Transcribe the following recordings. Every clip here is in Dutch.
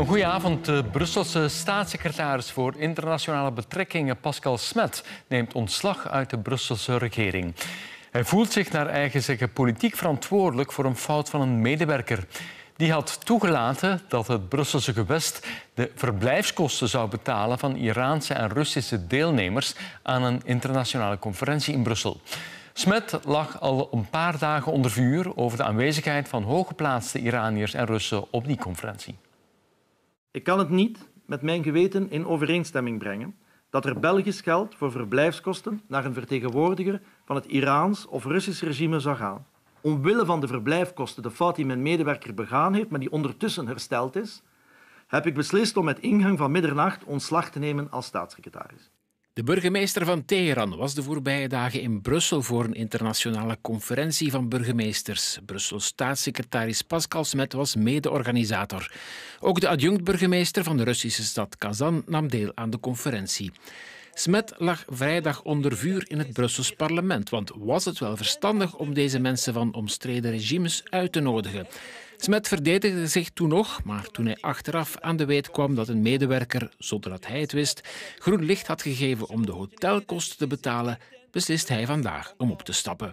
Een goede avond. De Brusselse staatssecretaris voor internationale betrekkingen Pascal Smet neemt ontslag uit de Brusselse regering. Hij voelt zich naar eigen zeggen politiek verantwoordelijk voor een fout van een medewerker. Die had toegelaten dat het Brusselse gewest de verblijfskosten zou betalen van Iraanse en Russische deelnemers aan een internationale conferentie in Brussel. Smet lag al een paar dagen onder vuur over de aanwezigheid van hooggeplaatste Iraniërs en Russen op die conferentie. Ik kan het niet met mijn geweten in overeenstemming brengen dat er Belgisch geld voor verblijfskosten naar een vertegenwoordiger van het Iraans of Russisch regime zou gaan. Omwille van de verblijfkosten, de fout die mijn medewerker begaan heeft, maar die ondertussen hersteld is, heb ik beslist om met ingang van middernacht ontslag te nemen als staatssecretaris. De burgemeester van Teheran was de voorbije dagen in Brussel voor een internationale conferentie van burgemeesters. Brussels staatssecretaris Pascal Smet was mede-organisator. Ook de adjunct-burgemeester van de Russische stad Kazan nam deel aan de conferentie. Smet lag vrijdag onder vuur in het Brussels parlement, want was het wel verstandig om deze mensen van omstreden regimes uit te nodigen? Smet verdedigde zich toen nog, maar toen hij achteraf aan de weet kwam dat een medewerker, zonder dat hij het wist, groen licht had gegeven om de hotelkosten te betalen, beslist hij vandaag om op te stappen.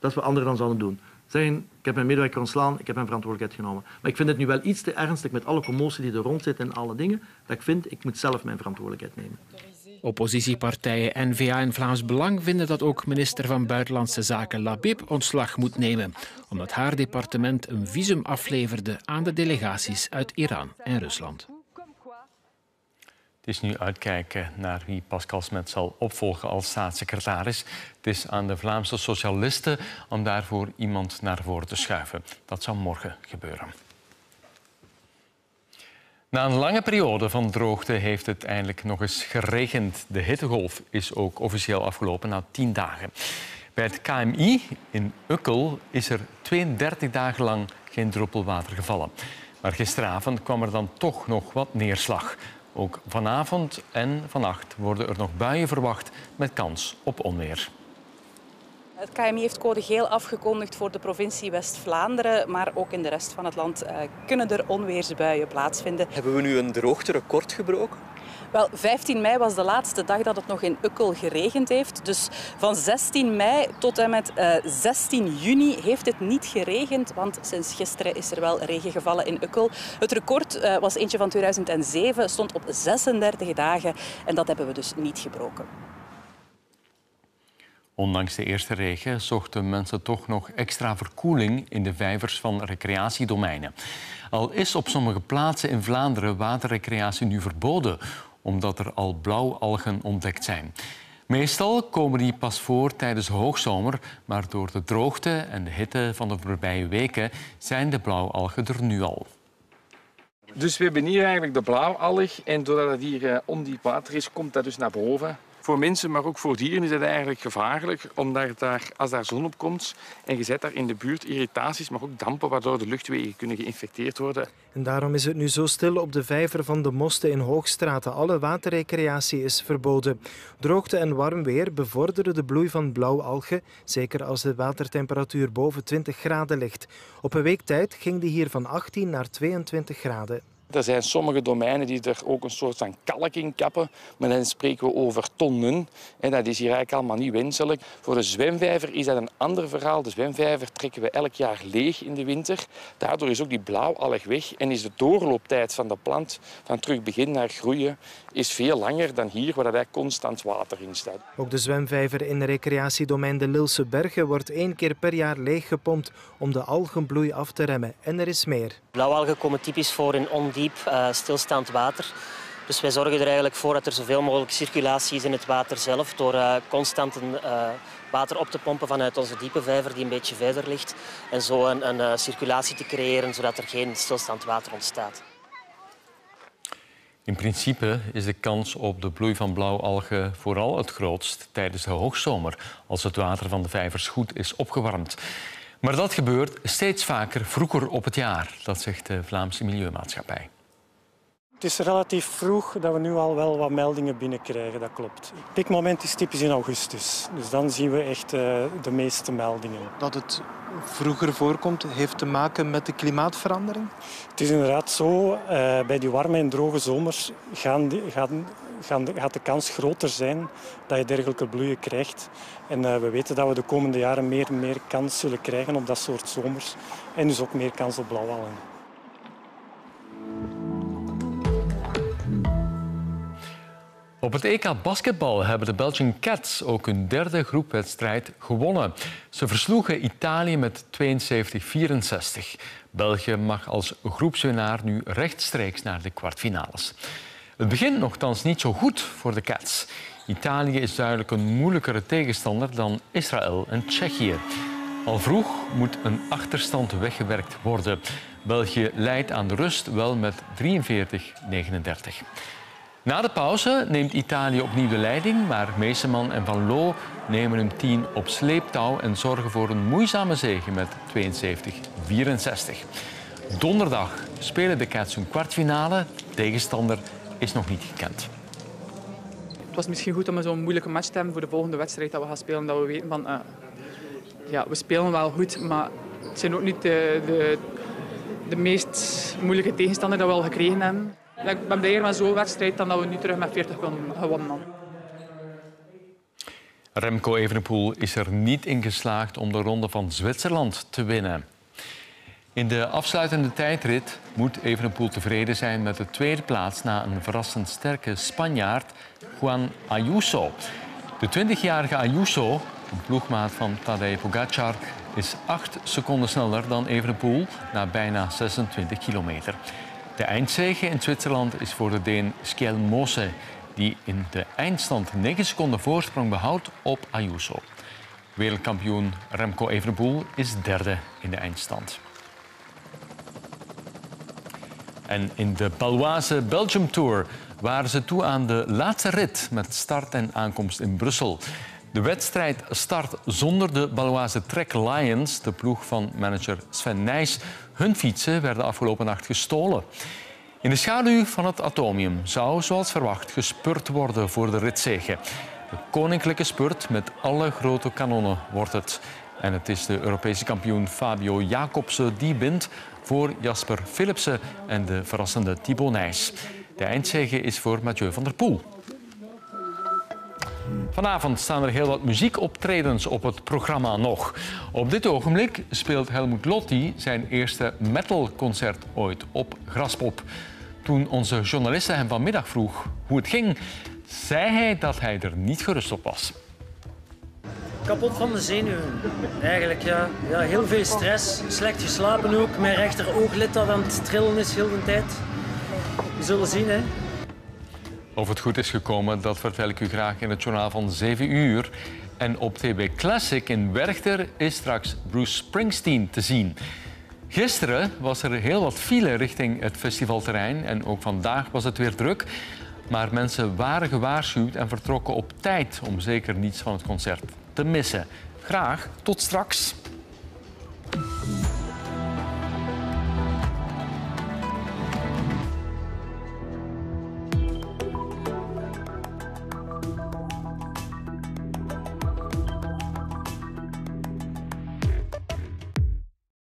Dat we anderen dan zouden doen. Zeggen, ik heb mijn medewerker ontslaan, ik heb mijn verantwoordelijkheid genomen. Maar ik vind het nu wel iets te ernstig met alle commotie die er rond zit en alle dingen, dat ik vind, ik moet zelf mijn verantwoordelijkheid nemen. Oppositiepartijen N-VA en Vlaams Belang vinden dat ook minister van Buitenlandse Zaken Labib ontslag moet nemen, omdat haar departement een visum afleverde aan de delegaties uit Iran en Rusland. Het is nu uitkijken naar wie Pascal Smet zal opvolgen als staatssecretaris. Het is aan de Vlaamse socialisten om daarvoor iemand naar voren te schuiven. Dat zal morgen gebeuren. Na een lange periode van droogte heeft het eindelijk nog eens geregend. De hittegolf is ook officieel afgelopen na tien dagen. Bij het KMI in Ukkel is er 32 dagen lang geen druppel water gevallen. Maar gisteravond kwam er dan toch nog wat neerslag. Ook vanavond en vannacht worden er nog buien verwacht met kans op onweer. Het KMI heeft code geel afgekondigd voor de provincie West-Vlaanderen, maar ook in de rest van het land uh, kunnen er onweersbuien plaatsvinden. Hebben we nu een droogterecord gebroken? Wel, 15 mei was de laatste dag dat het nog in Ukkel geregend heeft. Dus van 16 mei tot en met uh, 16 juni heeft het niet geregend, want sinds gisteren is er wel regen gevallen in Ukkel. Het record uh, was eentje van 2007, stond op 36 dagen en dat hebben we dus niet gebroken. Ondanks de eerste regen zochten mensen toch nog extra verkoeling in de vijvers van recreatiedomeinen. Al is op sommige plaatsen in Vlaanderen waterrecreatie nu verboden, omdat er al blauwalgen ontdekt zijn. Meestal komen die pas voor tijdens hoogzomer, maar door de droogte en de hitte van de voorbije weken zijn de blauwalgen er nu al. Dus we hebben hier eigenlijk de blauwalg en doordat het hier ondiep water is, komt dat dus naar boven voor mensen, maar ook voor dieren is het eigenlijk gevaarlijk. Omdat daar, als daar zon op komt en je zet daar in de buurt irritaties, maar ook dampen, waardoor de luchtwegen kunnen geïnfecteerd worden. En daarom is het nu zo stil op de vijver van de Mosten in Hoogstraten. Alle waterrecreatie is verboden. Droogte en warm weer bevorderen de bloei van blauwalgen, zeker als de watertemperatuur boven 20 graden ligt. Op een week tijd ging die hier van 18 naar 22 graden. Er zijn sommige domeinen die er ook een soort van kalk in kappen. Maar dan spreken we over tonnen. En dat is hier eigenlijk allemaal niet wenselijk. Voor de zwemvijver is dat een ander verhaal. De zwemvijver trekken we elk jaar leeg in de winter. Daardoor is ook die blauwalg weg. En is de doorlooptijd van de plant van terug begin naar groeien is veel langer dan hier, waar er constant water in staat. Ook de zwemvijver in recreatiedomein de Lilse Bergen wordt één keer per jaar leeggepompt om de algenbloei af te remmen. En er is meer. Blauwalgen komen typisch voor in ondiep uh, stilstaand water. Dus wij zorgen er eigenlijk voor dat er zoveel mogelijk circulatie is in het water zelf door uh, constant uh, water op te pompen vanuit onze diepe vijver die een beetje verder ligt en zo een, een circulatie te creëren zodat er geen stilstaand water ontstaat. In principe is de kans op de bloei van blauwalgen vooral het grootst tijdens de hoogzomer, als het water van de vijvers goed is opgewarmd. Maar dat gebeurt steeds vaker vroeger op het jaar, dat zegt de Vlaamse Milieumaatschappij. Het is relatief vroeg dat we nu al wel wat meldingen binnenkrijgen, dat klopt. Het piekmoment is typisch in augustus, dus dan zien we echt uh, de meeste meldingen. Dat het vroeger voorkomt, heeft te maken met de klimaatverandering? Het is inderdaad zo, uh, bij die warme en droge zomers gaan die, gaan, gaat de kans groter zijn dat je dergelijke bloeien krijgt. En uh, we weten dat we de komende jaren meer en meer kans zullen krijgen op dat soort zomers. En dus ook meer kans op blauwallen. Op het EK basketbal hebben de Belgian Cats ook hun derde groepwedstrijd gewonnen. Ze versloegen Italië met 72-64. België mag als groepswinnaar nu rechtstreeks naar de kwartfinales. Het begint nogthans niet zo goed voor de Cats. Italië is duidelijk een moeilijkere tegenstander dan Israël en Tsjechië. Al vroeg moet een achterstand weggewerkt worden. België leidt aan de rust wel met 43-39. Na de pauze neemt Italië opnieuw de leiding, maar Meeseman en Van Loo nemen hun team op sleeptouw en zorgen voor een moeizame zege met 72-64. Donderdag spelen de Cats hun kwartfinale. Tegenstander is nog niet gekend. Het was misschien goed om zo'n moeilijke match te hebben voor de volgende wedstrijd dat we gaan spelen. Dat we weten van, uh, ja, we spelen wel goed, maar het zijn ook niet de, de, de meest moeilijke tegenstander dat we al gekregen hebben. Ik ben blijer met zo'n wedstrijd dan dat we nu terug met 40 gewonnen hebben. Remco Evenepoel is er niet in geslaagd om de ronde van Zwitserland te winnen. In de afsluitende tijdrit moet Evenepoel tevreden zijn met de tweede plaats na een verrassend sterke Spanjaard, Juan Ayuso. De 20-jarige Ayuso, een ploegmaat van Tadej Pogacar, is 8 seconden sneller dan Evenepoel na bijna 26 kilometer. De eindzege in Zwitserland is voor de Deen Skjel Mose, die in de eindstand 9 seconden voorsprong behoudt op Ayuso. Wereldkampioen Remco Evenepoel is derde in de eindstand. En in de Baloise Belgium Tour waren ze toe aan de laatste rit met start en aankomst in Brussel. De wedstrijd start zonder de Baloise Trek Lions, de ploeg van manager Sven Nijs. Hun fietsen werden afgelopen nacht gestolen. In de schaduw van het atomium zou, zoals verwacht, gespurt worden voor de ritzege. De koninklijke spurt met alle grote kanonnen wordt het. En het is de Europese kampioen Fabio Jacobsen die bindt voor Jasper Philipsen en de verrassende Thibaut Nijs. De eindzege is voor Mathieu van der Poel. Vanavond staan er heel wat muziekoptredens op het programma nog. Op dit ogenblik speelt Helmut Lotti zijn eerste metalconcert ooit op Graspop. Toen onze journaliste hem vanmiddag vroeg hoe het ging, zei hij dat hij er niet gerust op was. Kapot van de zenuwen. Eigenlijk ja. ja heel veel stress, slecht geslapen ook. Mijn rechteroog dat aan het trillen is heel de tijd. We zullen zien hè. Of het goed is gekomen, dat vertel ik u graag in het journaal van 7 uur. En op TB Classic in Werchter is straks Bruce Springsteen te zien. Gisteren was er heel wat file richting het festivalterrein en ook vandaag was het weer druk. Maar mensen waren gewaarschuwd en vertrokken op tijd om zeker niets van het concert te missen. Graag tot straks.